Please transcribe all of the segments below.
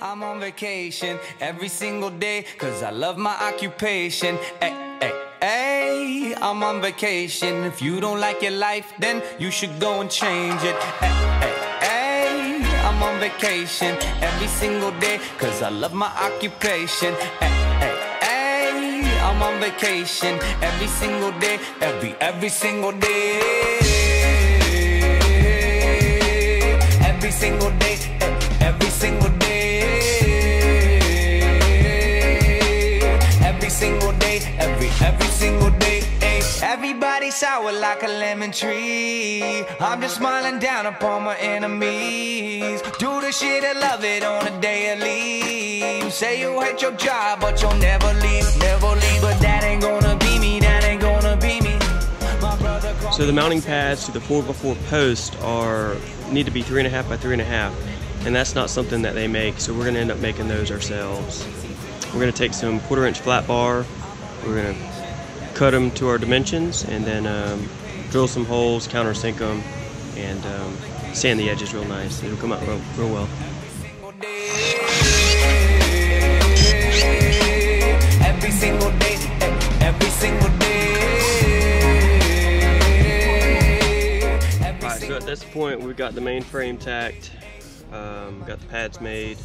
I'm on vacation every single day, cause I love my occupation. Hey, I'm on vacation. If you don't like your life, then you should go and change it. Hey, I'm on vacation every single day, cause I love my occupation. Hey, I'm on vacation every single day, every, every single day. Like a lemon tree. I'm just smiling down upon my enemies. Do the shit and love it on a daily. You say you hate your job, but you'll never leave, never leave. But that ain't gonna be me, that ain't gonna be me. So the mounting pads to the 4x4 post are need to be three and a half by three and a half, and that's not something that they make. So we're gonna end up making those ourselves. We're gonna take some quarter inch flat bar. We're gonna cut them to our dimensions, and then um, drill some holes, countersink them, and um, sand the edges real nice. It'll come out real, real well. Every single day, every single day. Every Alright, so at this point we've got the main frame tacked, um, got the pads made,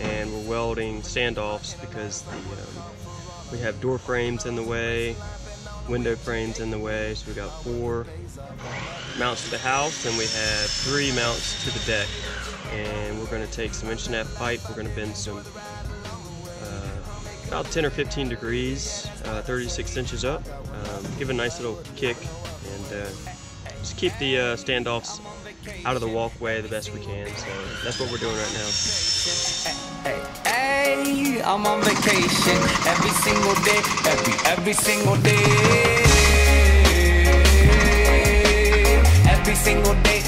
and we're welding standoffs because the, um, we have door frames in the way, window frames in the way, so we got four mounts to the house and we have three mounts to the deck. And we're going to take some inch and a half pipe, we're going to bend some uh, about 10 or 15 degrees, uh, 36 inches up, um, give a nice little kick and uh, just keep the uh, standoffs out of the walkway the best we can. So that's what we're doing right now. I'm on vacation every single day, every every single day. Every single day,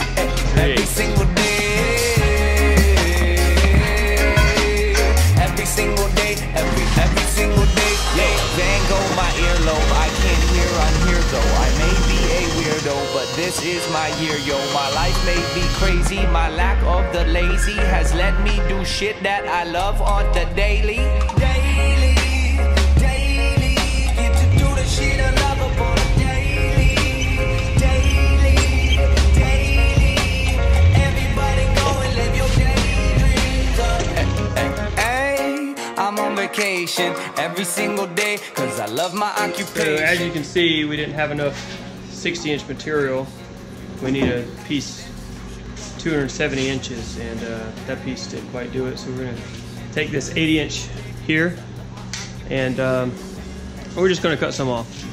this is my year, yo. My life may be crazy. My lack of the lazy has let me do shit that I love on the daily. Daily, daily. Get to do the shit I love upon a daily. Daily, daily. Everybody go and live your daydreams. Hey, I'm on vacation every single day because I love my So occupation. as you can see, we didn't have enough 60 inch material. We need a piece 270 inches and uh, that piece didn't quite do it. So we're gonna take this 80 inch here and um, we're just gonna cut some off.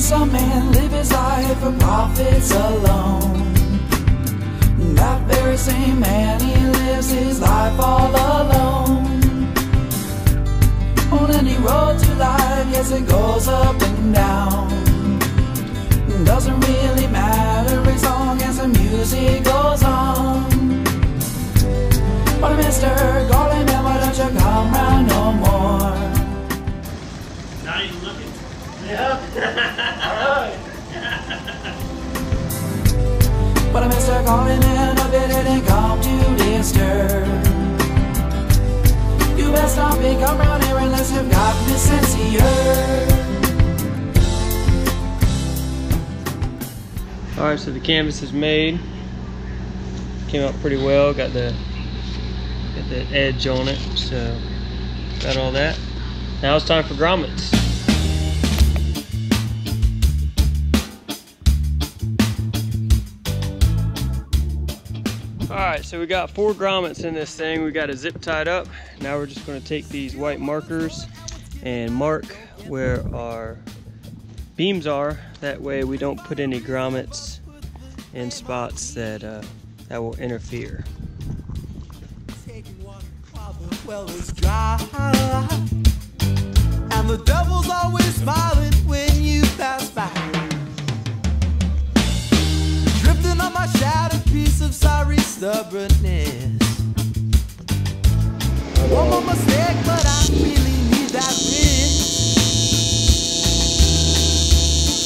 Some man live his life for profits alone. That very same man, he lives his life all alone. On any road to life, yes, it goes up and down. Doesn't really matter as long as the music goes But I'm Mr. Calling in a bit didn't come to disturb. You best not be come round here unless you've got this sense of your. All right, so the canvas is made. Came out pretty well. Got the got the edge on it, so got all that. Now it's time for grommets. All right, so we got four grommets in this thing. We got it zip tied up. Now we're just going to take these white markers and mark where our beams are. That way we don't put any grommets in spots that uh, that will interfere. And the devil's always smiling. Stubbornness. One more mistake, but I really need that.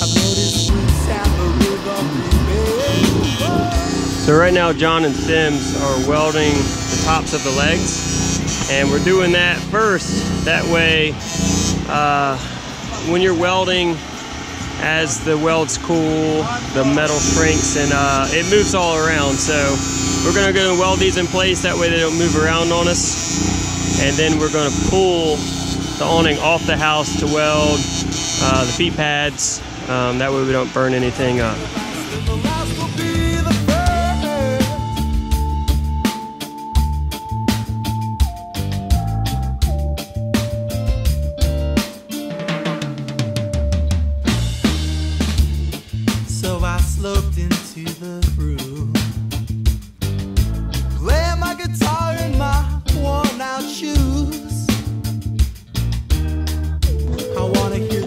I've noticed roots rhythm. So right now John and Sims are welding the tops of the legs and we're doing that first. That way uh, when you're welding as the welds cool, the metal shrinks and uh, it moves all around. So we're gonna go and weld these in place that way they don't move around on us. And then we're gonna pull the awning off the house to weld uh, the feet pads. Um, that way we don't burn anything up.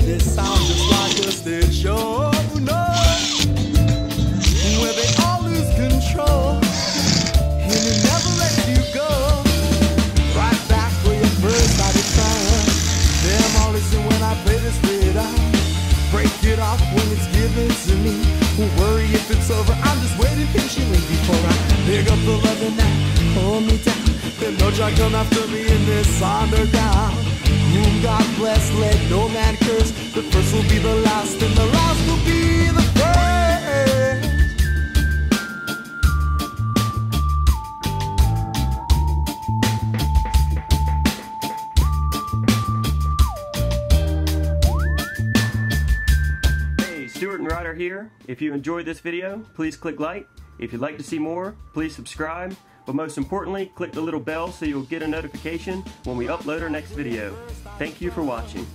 This sound just like a stage show. No, where they all lose control and it never lets you go. Right back where you first started trying. Damn, all listen when I play this rhythm. Break it off when it's given to me. Won't worry if it's over. I'm just waiting patiently before I pick up the love that hold me down. Then no try come after me in this underground. God bless, let no man curse. The first will be the last, and the last will be the first. Hey, Stuart and Ryder here. If you enjoyed this video, please click like. If you'd like to see more, please subscribe, but most importantly, click the little bell so you'll get a notification when we upload our next video. Thank you for watching.